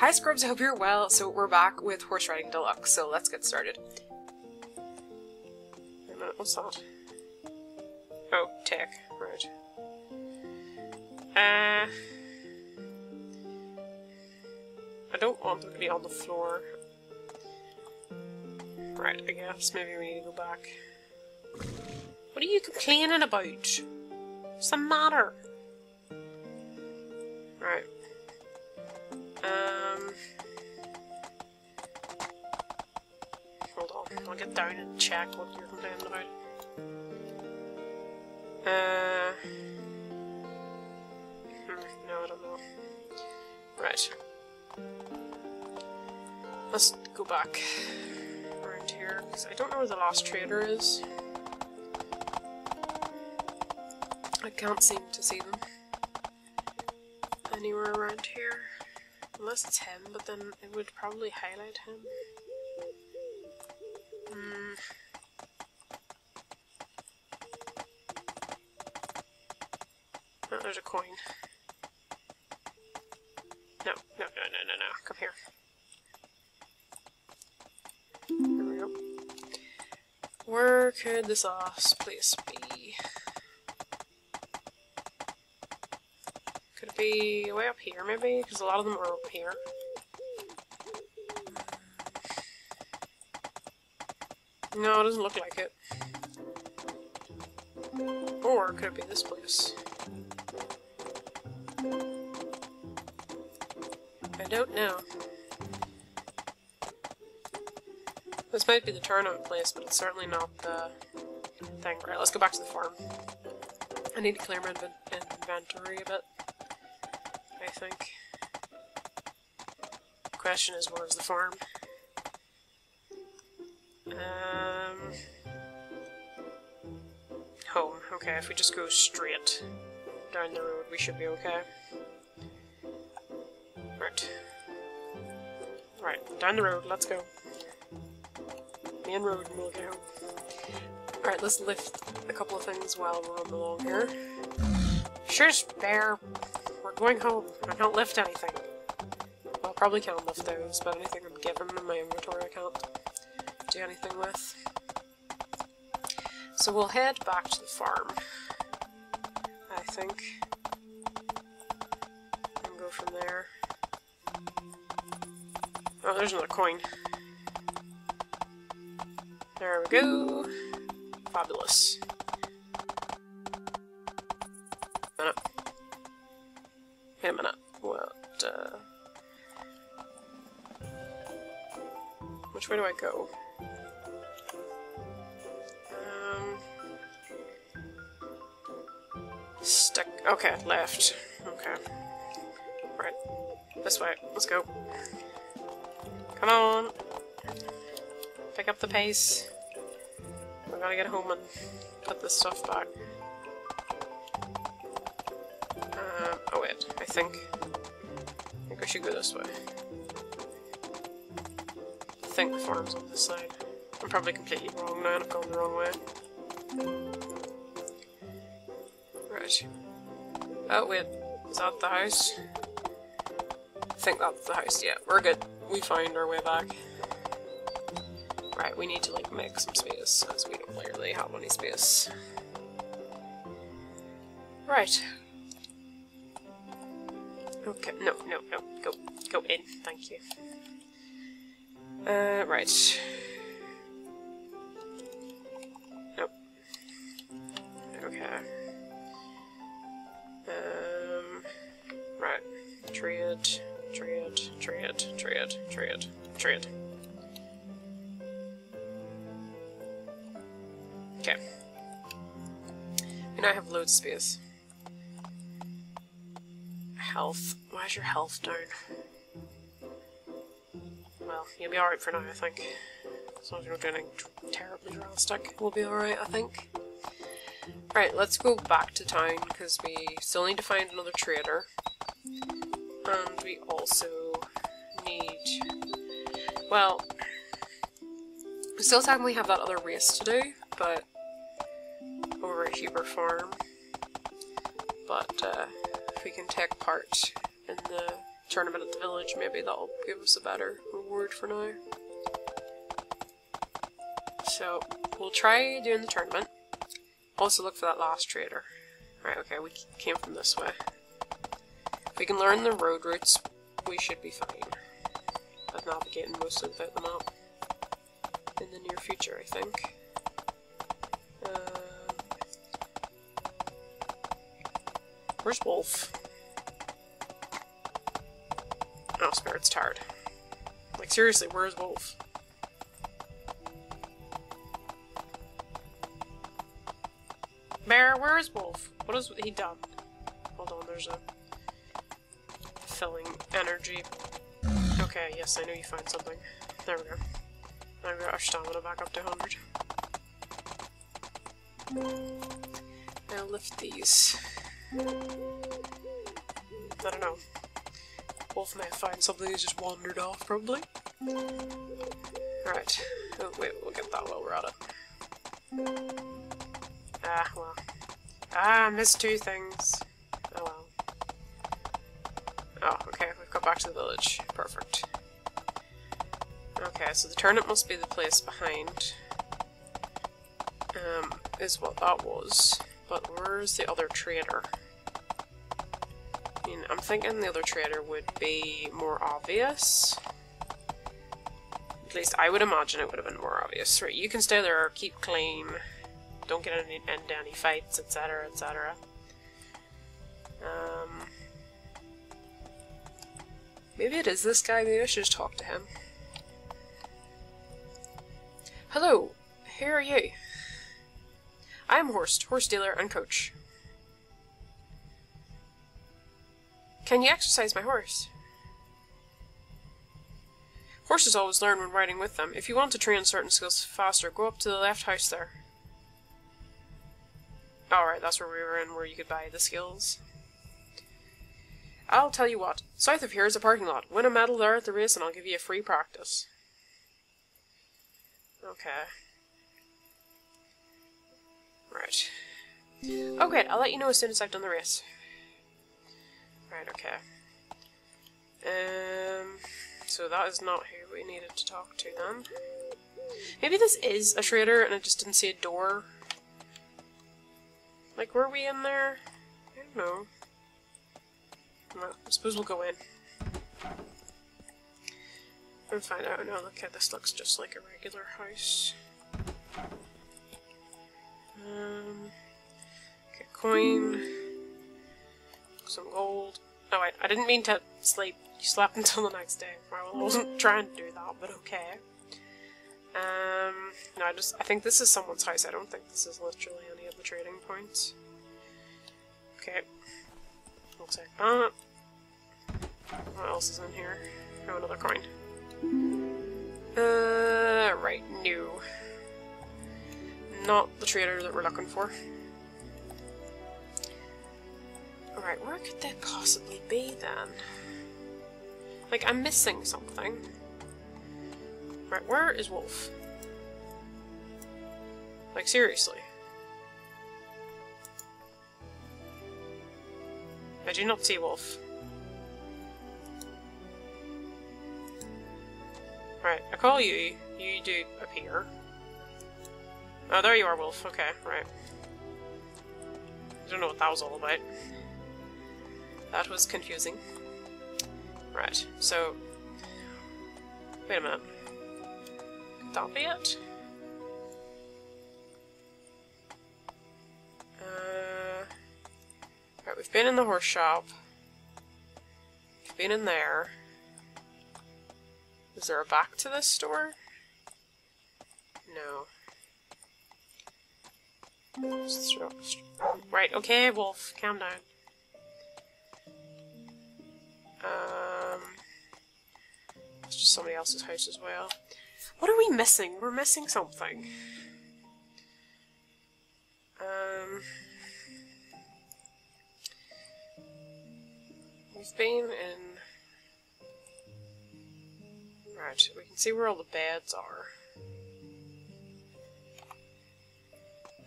Hi Scrubs, I hope you're well. So we're back with Horse Riding Deluxe, so let's get started. Wait a minute, what's that? Oh, tech, right. Uh, I don't want them to be on the floor. Right, I guess maybe we need to go back. What are you complaining about? What's the matter? Right. Um. I'll get down and check what you're complaining about. Uh. hmm, No, I don't know. Right. Let's go back around here, because I don't know where the last trader is. I can't seem to see them anywhere around here. Unless it's him, but then it would probably highlight him. Hmm. Oh, there's a coin. No, no, no, no, no, no. Come here. Here we go. Where could this last place be? Could it be way up here, maybe? Because a lot of them are up here. No, it doesn't look like it. Or could it be this place? Don't know. This might be the tournament place, but it's certainly not the thing. Right, let's go back to the farm. I need to clear my inventory a bit. I think. Question is, where's the farm? Um, home. Okay, if we just go straight down the road, we should be okay. Right. Right, down the road, let's go. Main road we'll. Alright, let's lift a couple of things while we're on along here. Shush, bear! We're going home. I can't lift anything. Well, I probably can't lift those, but anything I'm given in my inventory I can't do anything with. So we'll head back to the farm, I think, and go from there. Oh, there's another coin. There we go. Fabulous. Wait a minute. What, uh... Which way do I go? Um... Stick. Okay, left. Okay. Right. This way. Let's go. Come on! Pick up the pace. We gotta get home and put this stuff back. Um, oh wait, I think... I think I should go this way. I think the farm's on this side. I'm probably completely wrong now and I've gone the wrong way. Right. Oh wait, is that the house? I think that's the house, yeah, we're good. We find our way back. Right, we need to like make some space, because we don't really have any space. Right. Okay, no, no, no, go, go in, thank you. Uh, right. Nope. Okay. Um, right. Trade, trade, trade, trade, trade, trade. Okay. We now have load space. Health. Why is your health down? Well, you'll be alright for now, I think. As long as you're not anything terribly drastic, we'll be alright, I think. Right, let's go back to town, because we still need to find another trader. And we also need... Well, we still technically have that other race to do, but over at Huber Farm. But uh, if we can take part in the tournament at the village. Maybe that'll give us a better reward for now. So we'll try doing the tournament. Also look for that last trader. Right, okay, we came from this way. If we can learn the road routes, we should be fine. At navigating mostly without the map. In the near future, I think. Um, where's Wolf? Oh, Spirit's tired. Like, seriously, where's Wolf? Bear, where is Wolf? What has he done? Hold on, there's a filling energy. Okay, yes, I know you find something. There we go. We got our stamina back up to 100. Now lift these. I don't know. Wolf may find something he's just wandered off, probably. Right. Oh, wait, we'll get that while we're at it. Ah, well. Ah, I missed two things. Okay, we've got back to the village. Perfect. Okay, so the turnip must be the place behind. Um, is what that was. But where's the other trader? I mean, I'm thinking the other trader would be more obvious. At least I would imagine it would have been more obvious. Right, you can stay there, keep clean don't get any, into any fights, etc., etc. maybe it is this guy, maybe I should just talk to him. Hello, who are you? I am Horst, horse dealer and coach. Can you exercise my horse? Horses always learn when riding with them. If you want to train certain skills faster, go up to the left house there. Alright, that's where we were in, where you could buy the skills. I'll tell you what. South of here is a parking lot. Win a medal there at the race and I'll give you a free practice. Okay. Right. Okay, I'll let you know as soon as I've done the race. Right, okay. Um, so that is not who we needed to talk to then. Maybe this is a trader and I just didn't see a door like, were we in there? I don't know. Well, I suppose we'll go in. And find out. No, look at this looks just like a regular house. Um, get coin. Some gold. Oh wait, I didn't mean to sleep. You slept until the next day. Well, I wasn't trying to do that, but okay. Um, no, I just, I think this is someone's house. I don't think this is literally any of the trading points. Okay. We'll take that. What else is in here? Another coin. Uh, right, new. Not the trader that we're looking for. Alright, where could that possibly be then? Like, I'm missing something. Right, where is Wolf? Like, seriously. I do not see Wolf. Right, I call you. You do appear. Oh, there you are, Wolf. Okay, right. I don't know what that was all about. That was confusing. Right, so... Wait a minute. Could that be it? We've been in the horse shop. We've been in there. Is there a back to this store? No. Right, okay, Wolf, calm down. Um, it's just somebody else's house as well. What are we missing? We're missing something. Um... We've been in... Right, we can see where all the beds are.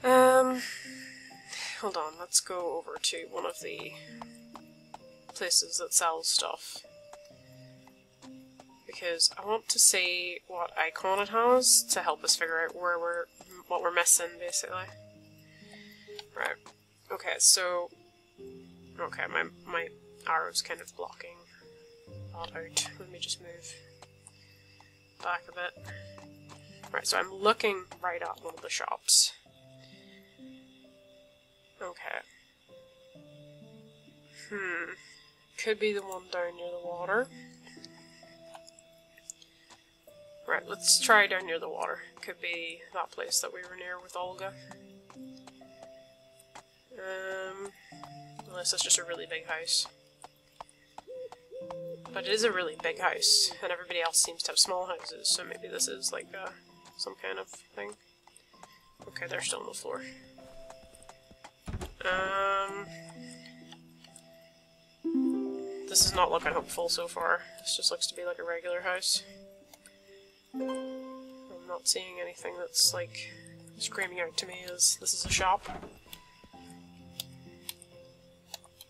Um, hold on, let's go over to one of the places that sells stuff. because I want to see what icon it has to help us figure out where we're what we're missing basically. Right. Okay, so okay, my my arrow's kind of blocking that out. Let me just move back a bit. Right, so I'm looking right at one of the shops. Okay. Hmm. Could be the one down near the water. Right, let's try down near the water. Could be that place that we were near with Olga. Um, unless it's just a really big house. But it is a really big house, and everybody else seems to have small houses, so maybe this is like uh, some kind of thing. Okay, they're still on the floor. Um, this is not looking hopeful so far. This just looks to be like a regular house. I'm not seeing anything that's like screaming out to me as this is a shop.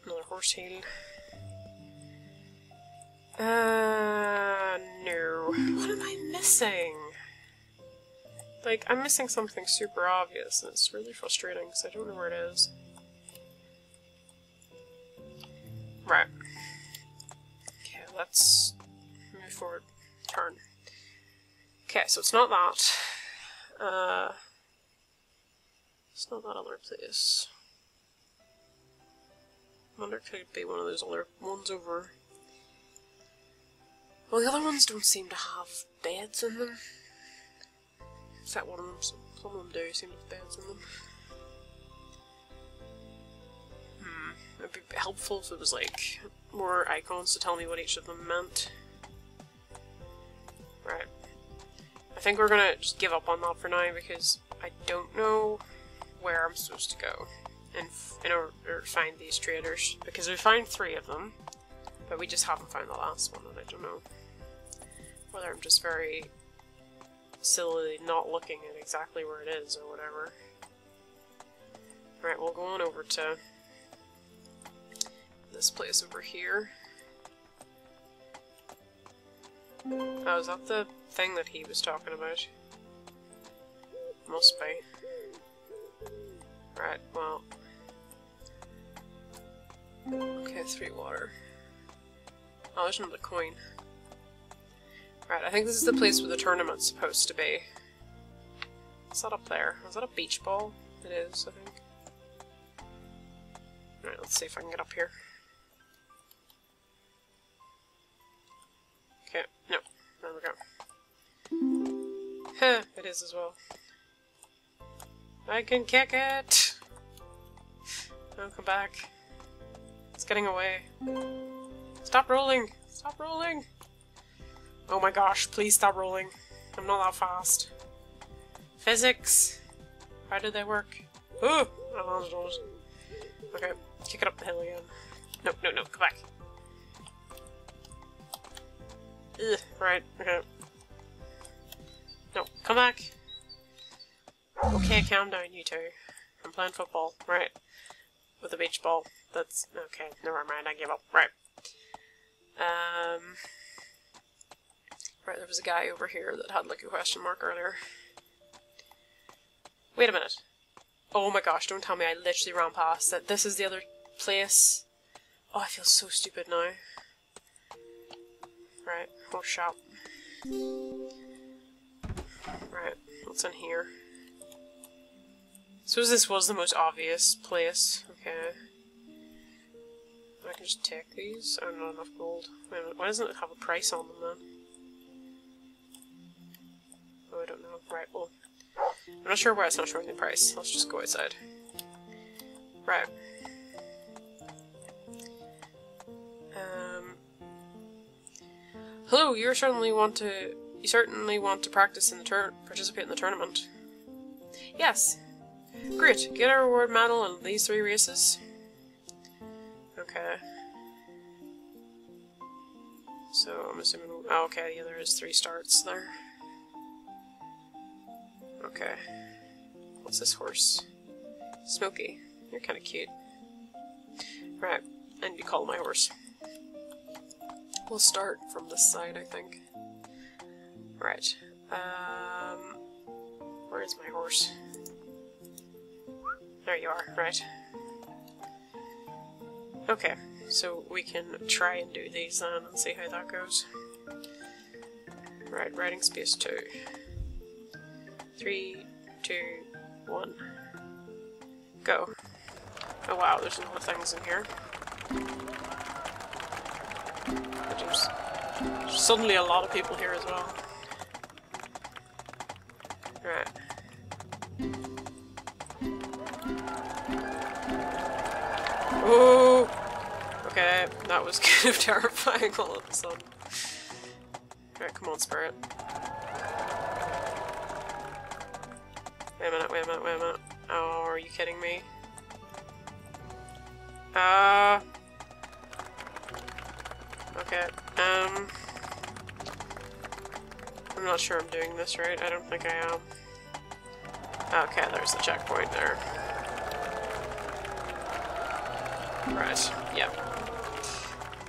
Another horse heel. Uh, no. What am I missing? Like, I'm missing something super obvious, and it's really frustrating because I don't know where it is. Right. Okay, let's move forward. Turn. Okay, so it's not that. Uh, it's not that other place. I wonder could it be one of those other ones over. Well, the other ones don't seem to have beds in them. That one of them? Some, of them do seem to have beds in them. Hmm. It'd be helpful if it was like more icons to tell me what each of them meant. Right. I think we're gonna just give up on that for now because I don't know where I'm supposed to go in, in order to find these traders. Because we found three of them, but we just haven't found the last one, and I don't know whether I'm just very silly not looking at exactly where it is or whatever. Alright, we'll go on over to this place over here. Oh, is that the thing that he was talking about? Must be. Right, well. Okay, three water. Oh, there's another coin. Right, I think this is the place where the tournament's supposed to be. What's that up there? Is that a beach ball? It is, I think. Alright, let's see if I can get up here. Okay, no. There we go. Huh, it is as well. I can kick it! Oh, come back. It's getting away. Stop rolling! Stop rolling! Oh my gosh, please stop rolling. I'm not that fast. Physics! How do they work? Oh! Okay, kick it up the hill again. No, no, no, come back. Ugh, right, okay. No, come back! Okay, calm down, you two. I'm playing football, right. With a beach ball. That's... okay, never mind, I give up. Right. Um... Right, there was a guy over here that had like a question mark earlier. Wait a minute. Oh my gosh, don't tell me I literally ran past that. This is the other place. Oh, I feel so stupid now. Right, oh, horse shop. Right, what's in here? Suppose this was the most obvious place. Okay. I can just take these. I don't know enough gold. Wait a minute, why doesn't it have a price on them then? Right, well, I'm not sure why it's not showing the price. Let's just go outside. Right. Um. Hello, you certainly want to. You certainly want to practice in the turn, participate in the tournament. Yes. Great. Get a reward medal in these three races. Okay. So I'm assuming. Oh, okay. Yeah, there is three starts there. Okay. What's this horse? Smokey. You're kind of cute. Right. I need to call my horse. We'll start from this side, I think. Right. Um, where is my horse? There you are, right. Okay, so we can try and do these then and see how that goes. Right, writing space 2. 3, 2, 1. Go. Oh wow, there's a lot of things in here. There's, suddenly a lot of people here as well. Right. Oh! Okay, that was kind of terrifying all of a sudden. Alright, come on, Spirit. Wait a minute, wait a minute, wait a minute. Oh, are you kidding me? Uh... Okay, um... I'm not sure I'm doing this right. I don't think I am. Okay, there's the checkpoint there. Right, yep.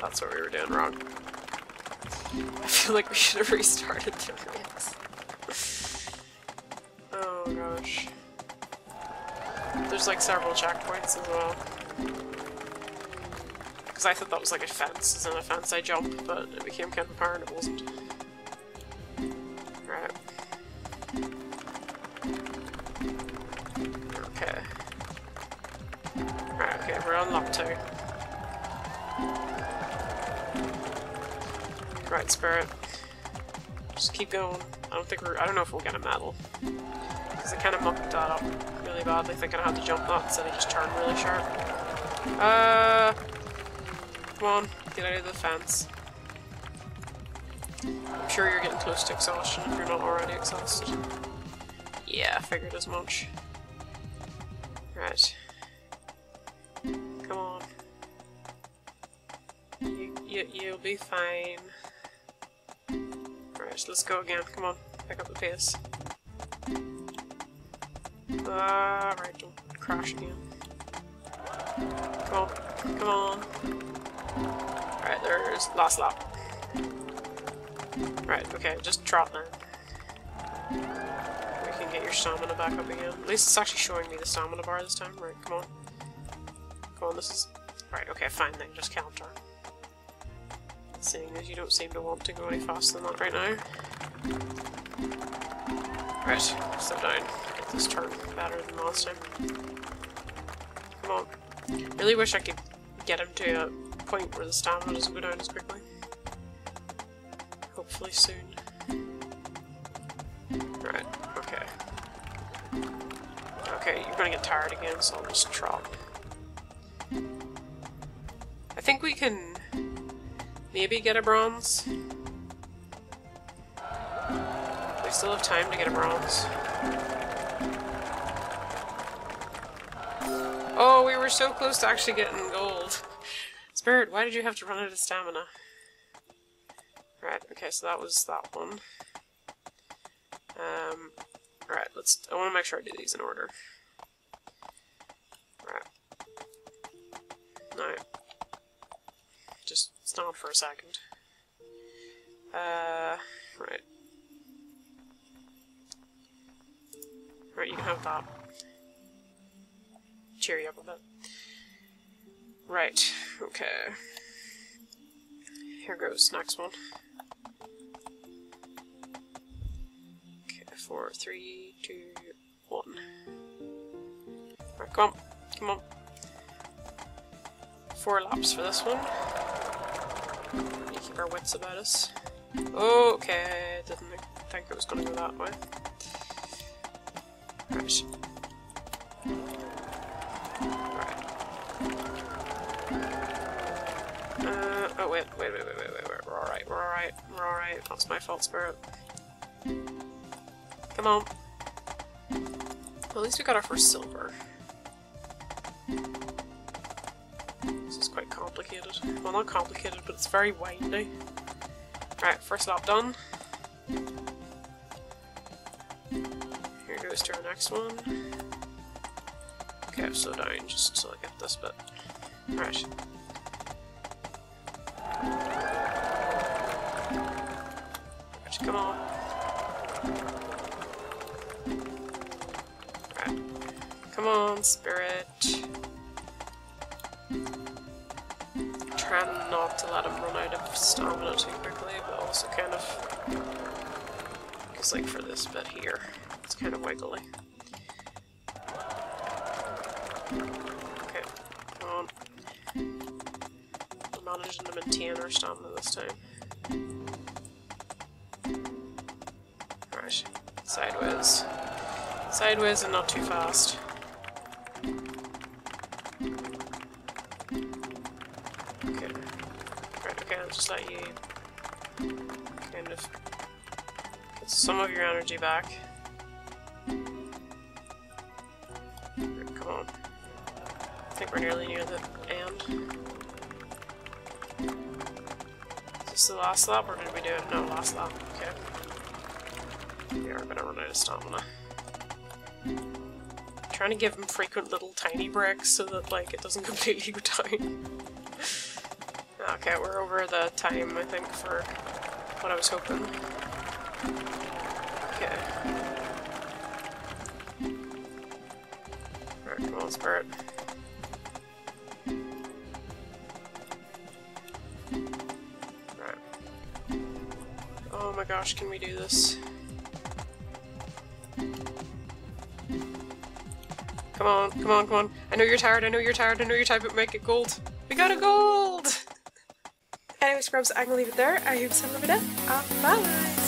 That's what we were doing wrong. I feel like we should have restarted the race. Gosh. There's like several checkpoints as well. Because I thought that was like a fence, as in a fence I jumped, but it became kind of apparent it wasn't. Right. Okay. Right, okay, we're on lap two. Right, Spirit. Just keep going. I don't think we're- I don't know if we'll get a medal. I kind of mucked that up really badly, thinking I had to jump that instead of just turn really sharp. Uh... Come on, get out of the fence. I'm sure you're getting close to exhaustion if you're not already exhausted. Yeah, I figured as much. Right. Come on. You, you, you'll be fine. Alright, let's go again. Come on, pick up the pace. Alright, don't crash again. Come on, come on. Alright, there's last lap. Right, okay, just trot now. We can get your stamina back up again. At least it's actually showing me the stamina bar this time. Right, come on. Come on, this is... Right, okay, fine then, just counter. Seeing as you don't seem to want to go any faster than that right now. Right, step down. This turn better than last time. Come on. Really wish I could get him to a point where the stamina doesn't go down as quickly. Hopefully soon. Right, okay. Okay, you're gonna get tired again, so I'll just trot. I think we can maybe get a bronze. We still have time to get a bronze. Oh, we were so close to actually getting gold. Spirit, why did you have to run out of stamina? Right, okay, so that was that one. Um, right, let's, I want to make sure I do these in order. Right. Now, just stop for a second. Uh, right. Right, you can have that. Cheer you up a bit. Right, okay. Here goes, next one. Four, three, two, one. Come on, come on. Four laps for this one. We keep our wits about us. Okay, didn't think it was going to go that way. Right. Uh, oh wait, wait, wait, wait, wait, wait, we're alright, we're alright, we're alright, that's my fault, Spirit. Come on. Well, at least we got our first silver. This is quite complicated. Well, not complicated, but it's very windy. Right, first lap done. Here goes to our next one. Slow down just till I get this bit. Right. Right, come on. Come on, spirit. Try not to let him run out of stamina too quickly, but also kind of... Because like for this bit here, it's kind of wiggly. Okay, um, come on. We're managing to maintain our stamina this time. Right, sideways. Sideways and not too fast. Okay. Okay, I'll just let you kind of get some of your energy back. Right, come on. I think we're nearly near the end. Is this the last lap or did we do it? No, last lap. Okay. Yeah, We are gonna run out of stamina. trying to give him frequent little tiny breaks so that like it doesn't completely go down. okay, we're over the time I think for what I was hoping. My gosh, can we do this? Come on, come on, come on. I know you're tired, I know you're tired, I know you're tired, but make it gold. We got a gold! Anyway, Scrubs, I'm gonna leave it there. I hope have a lovely day. Uh, bye!